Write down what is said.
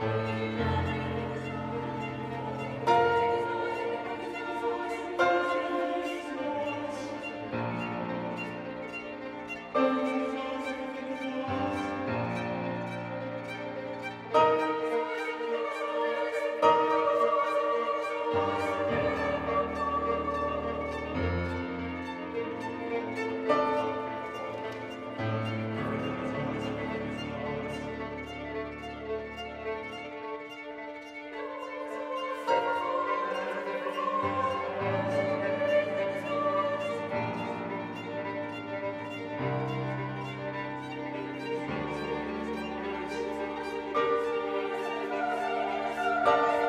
Música Bye.